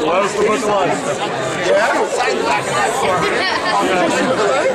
Well, that's the book of life. Yeah.